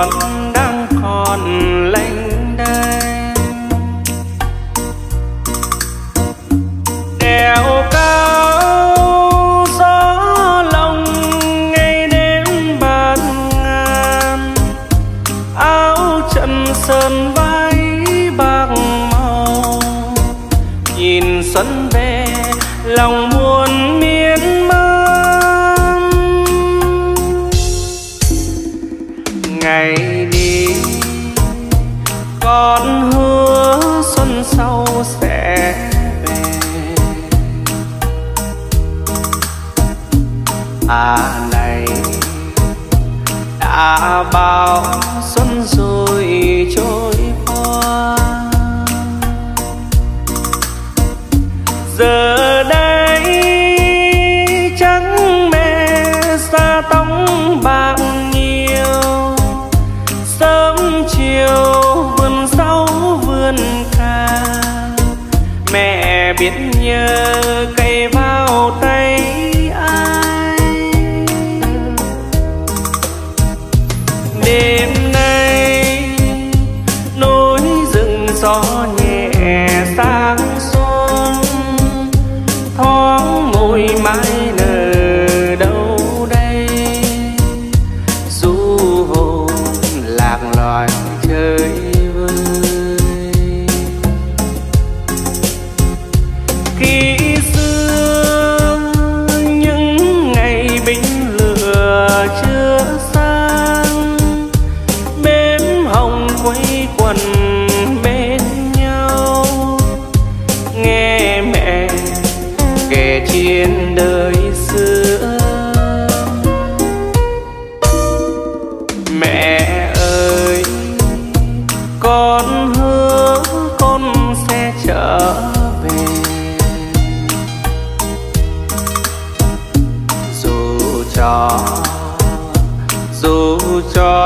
giọt đang còn lênh đênh. Đèo cao gió lồng ngày đêm bàn ngàn. Áo trần sơn vai bạc màu. Nhìn xuân về, lòng ngày đi. Con hứa xuân sau sẽ về. À này, đã bao xuân rồi trôi sớm chiều, vườn sau vườn ca mẹ biết nhớ cây vào tay ai. Đêm nay, nối rừng gió nhẹ sang hồng quây quần bên nhau. Nghe mẹ kể chuyện đời xưa. Mẹ ơi, con hứa con sẽ trở về. Dù cho dù cho